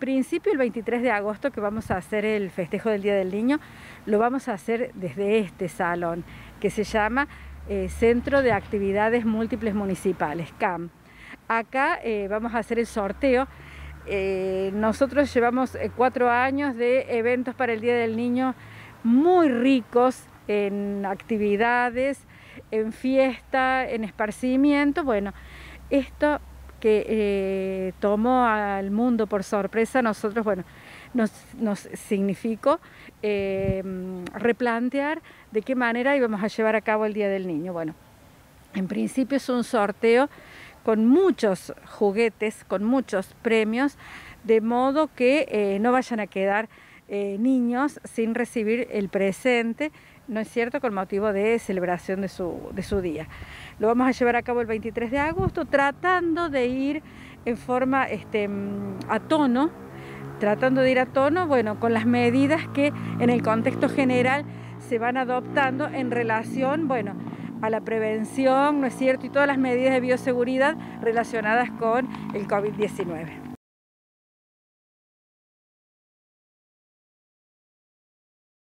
principio el 23 de agosto que vamos a hacer el festejo del Día del Niño, lo vamos a hacer desde este salón que se llama eh, Centro de Actividades Múltiples Municipales, CAM. Acá eh, vamos a hacer el sorteo. Eh, nosotros llevamos cuatro años de eventos para el Día del Niño muy ricos en actividades, en fiesta, en esparcimiento. Bueno, esto que eh, tomó al mundo por sorpresa, nosotros, bueno, nos, significó eh, replantear de qué manera íbamos a llevar a cabo el Día del Niño. Bueno, en principio es un sorteo con muchos juguetes, con muchos premios, de modo que eh, no vayan a quedar niños sin recibir el presente ¿no es cierto?, con motivo de celebración de su, de su día. Lo vamos a llevar a cabo el 23 de agosto, tratando de ir en forma este, a tono, tratando de ir a tono, bueno, con las medidas que en el contexto general se van adoptando en relación, bueno, a la prevención, ¿no es cierto?, y todas las medidas de bioseguridad relacionadas con el COVID-19.